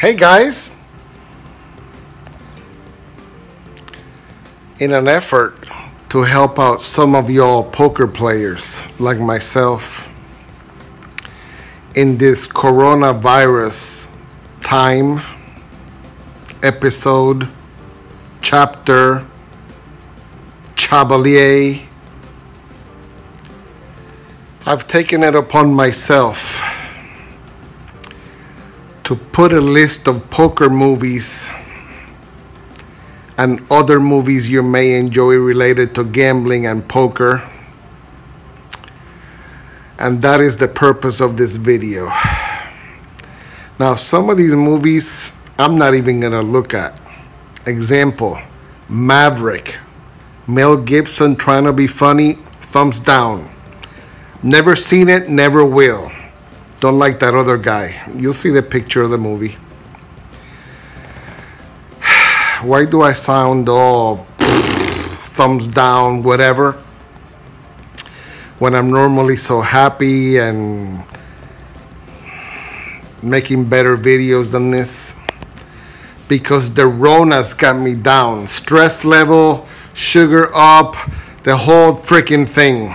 Hey guys! In an effort to help out some of y'all poker players like myself in this coronavirus time, episode, chapter, chabalier, I've taken it upon myself to put a list of poker movies and other movies you may enjoy related to gambling and poker. And that is the purpose of this video. Now, some of these movies I'm not even gonna look at. Example Maverick. Mel Gibson trying to be funny, thumbs down. Never seen it, never will. Don't like that other guy. You'll see the picture of the movie. Why do I sound all thumbs down, whatever, when I'm normally so happy and making better videos than this? Because the Rona's got me down. Stress level, sugar up, the whole freaking thing.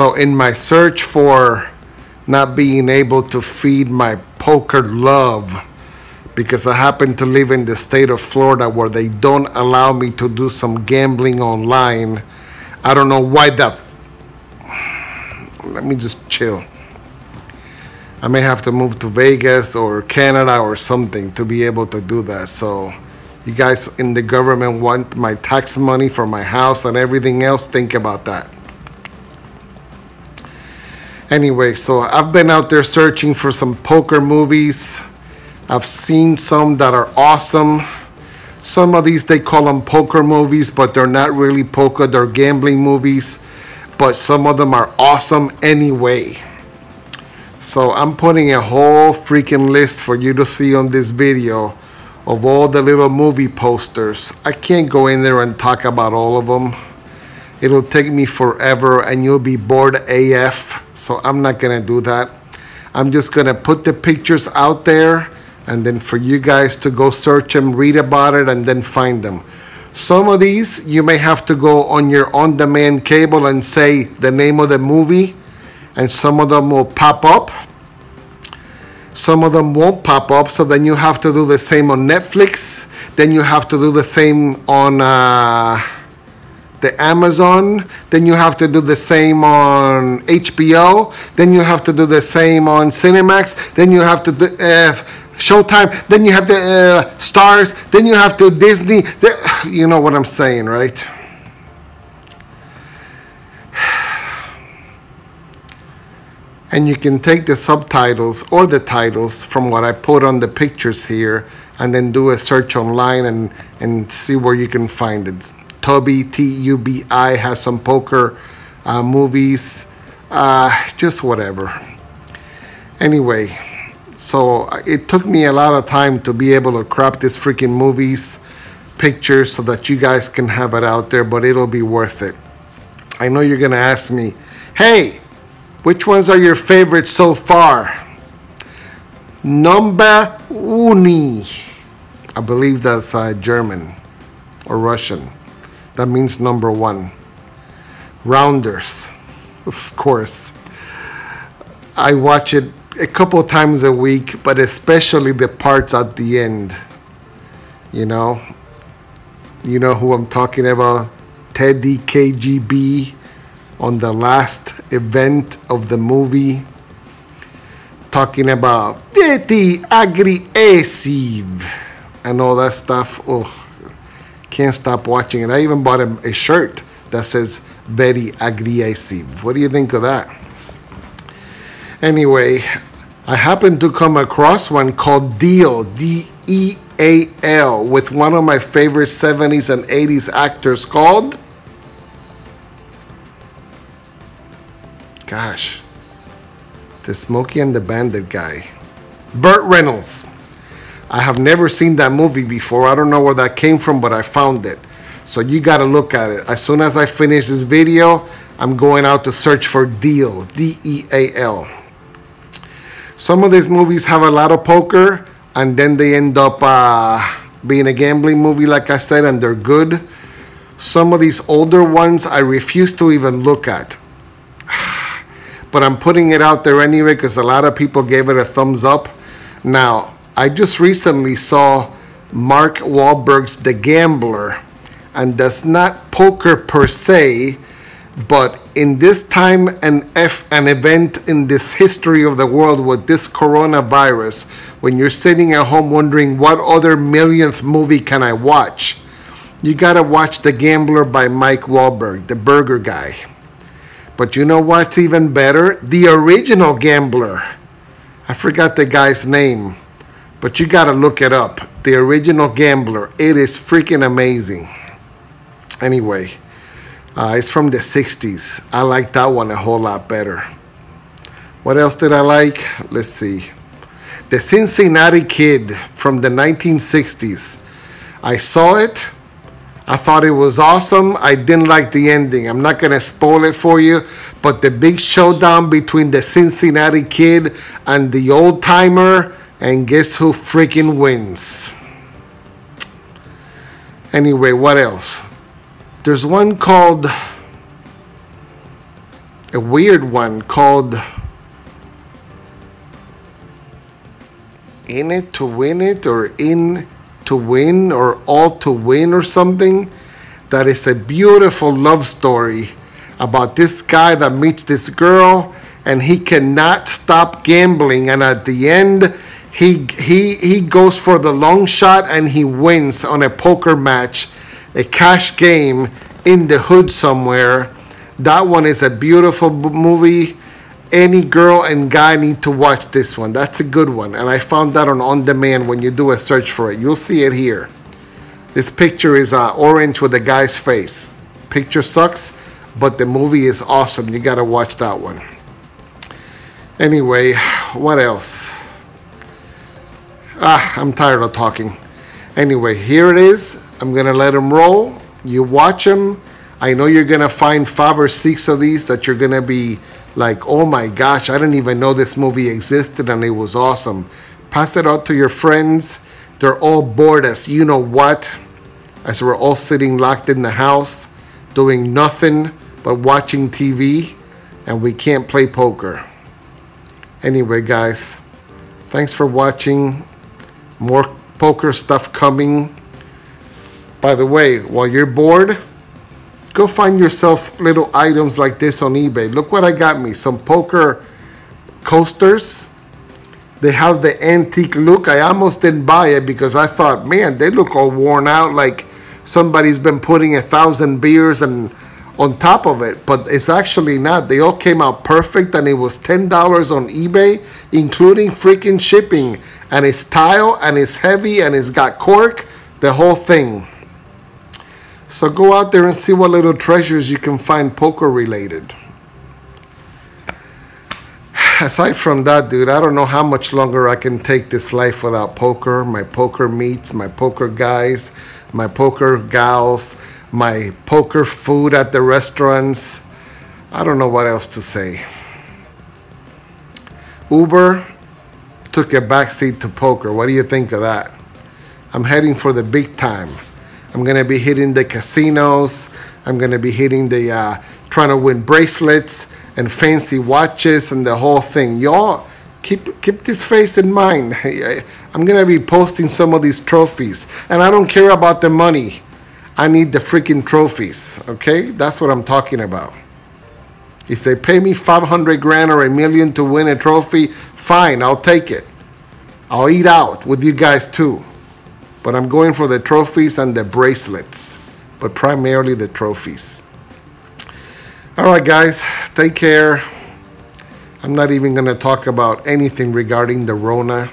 So in my search for not being able to feed my poker love, because I happen to live in the state of Florida where they don't allow me to do some gambling online. I don't know why that. Let me just chill. I may have to move to Vegas or Canada or something to be able to do that. So, you guys in the government want my tax money for my house and everything else, think about that. Anyway, so I've been out there searching for some poker movies. I've seen some that are awesome. Some of these they call them poker movies, but they're not really poker, they're gambling movies. But some of them are awesome anyway. So I'm putting a whole freaking list for you to see on this video of all the little movie posters. I can't go in there and talk about all of them. It'll take me forever and you'll be bored AF. So I'm not gonna do that. I'm just gonna put the pictures out there and then for you guys to go search them, read about it, and then find them. Some of these you may have to go on your on demand cable and say the name of the movie, and some of them will pop up. Some of them won't pop up, so then you have to do the same on Netflix. Then you have to do the same on. Uh, the Amazon, then you have to do the same on HBO, then you have to do the same on Cinemax, then you have to do uh, Showtime, then you have the uh, Stars, then you have to Disney. The, you know what I'm saying, right? And you can take the subtitles or the titles from what I put on the pictures here and then do a search online and, and see where you can find it. Tubi, T-U-B-I, has some poker uh, movies, uh, just whatever. Anyway, so it took me a lot of time to be able to crop this freaking movies pictures so that you guys can have it out there, but it'll be worth it. I know you're gonna ask me, hey, which ones are your favorites so far? Number uni. I believe that's uh, German or Russian. That means number one. Rounders, of course. I watch it a couple times a week, but especially the parts at the end. You know, you know who I'm talking about? Teddy KGB on the last event of the movie, talking about Betty aggressive and all that stuff. Oh, can't stop watching it. I even bought a, a shirt that says very aggressive. What do you think of that? Anyway, I happened to come across one called Deal, D E A L, with one of my favorite 70s and 80s actors called. Gosh, the Smokey and the Bandit guy. Burt Reynolds. I have never seen that movie before. I don't know where that came from, but I found it. So you got to look at it. As soon as I finish this video, I'm going out to search for Deal, D E A L. Some of these movies have a lot of poker, and then they end up uh, being a gambling movie, like I said, and they're good. Some of these older ones I refuse to even look at. But I'm putting it out there anyway because a lot of people gave it a thumbs up. Now, I just recently saw Mark Wahlberg's The Gambler, and that's not poker per se, but in this time and F an event in this history of the world with this coronavirus, when you're sitting at home wondering what other millionth movie can I watch, you gotta watch The Gambler by Mike Wahlberg, the burger guy. But you know what's even better? The original Gambler. I forgot the guy's name, but you gotta look it up. The original Gambler. It is freaking amazing. Anyway, uh, it's from the 60s. I like that one a whole lot better. What else did I like? Let's see. The Cincinnati Kid from the 1960s. I saw it. I thought it was awesome. I didn't like the ending. I'm not going to spoil it for you, but the big showdown between the Cincinnati Kid and the old timer, and guess who freaking wins? Anyway, what else? There's one called, a weird one called In It to Win It or In to Win or All to Win or something. That is a beautiful love story about this guy that meets this girl and he cannot stop gambling and at the end he he he goes for the long shot and he wins on a poker match a cash game in the hood somewhere. That one is a beautiful movie. Any girl and guy need to watch this one. That's a good one and i found that on on demand when you do a search for it. You'll see it here. This picture is uh, orange with a guy's face. Picture sucks but the movie is awesome. You gotta watch that one. Anyway what else ah i'm tired of talking anyway here it is i'm gonna let them roll you watch them i know you're gonna find five or six of these that you're gonna be like, oh my gosh, I didn't even know this movie existed and it was awesome. Pass it out to your friends. They're all bored as you know what, as we're all sitting locked in the house, doing nothing but watching TV, and we can't play poker. Anyway, guys, thanks for watching. More poker stuff coming. By the way, while you're bored, go find yourself little items like this on eBay. Look what I got me, some poker coasters. They have the antique look. I almost didn't buy it because I thought, man, they look all worn out like somebody's been putting a thousand beers and on top of it, but it's actually not. They all came out perfect and it was $10 on eBay, including freaking shipping. And it's tile and it's heavy and it's got cork, the whole thing. So go out there and see what little treasures you can find poker related. Aside from that, dude, I don't know how much longer I can take this life without poker. My poker meets, my poker guys, my poker gals, my poker food at the restaurants. I don't know what else to say. Uber took a backseat to poker. What do you think of that? I'm heading for the big time. I'm gonna be hitting the casinos. I'm gonna be hitting the uh, trying to win bracelets and fancy watches and the whole thing. Y'all keep keep this face in mind. I'm gonna be posting some of these trophies, and I don't care about the money. I need the freaking trophies. Okay, that's what I'm talking about. If they pay me 500 grand or a million to win a trophy, fine, I'll take it. I'll eat out with you guys too. But I'm going for the trophies and the bracelets, but primarily the trophies. All right, guys, take care. I'm not even going to talk about anything regarding the Rona.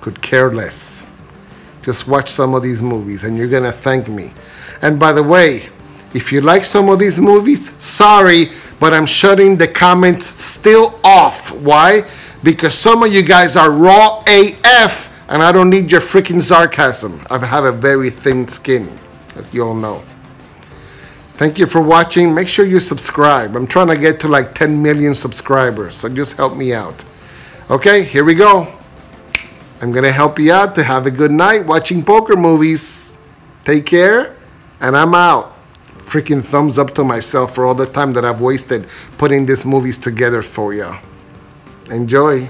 Could care less. Just watch some of these movies and you're going to thank me. And by the way, if you like some of these movies, sorry, but I'm shutting the comments still off. Why? Because some of you guys are raw AF and I don't need your freaking sarcasm. I have a very thin skin, as you all know. Thank you for watching. Make sure you subscribe. I'm trying to get to like 10 million subscribers, so just help me out. Okay, here we go. I'm gonna help you out to have a good night watching poker movies. Take care, and I'm out. Freaking thumbs up to myself for all the time that I've wasted putting these movies together for you. Enjoy.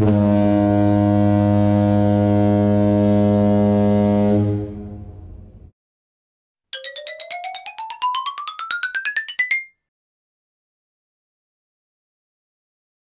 Mm-hmm.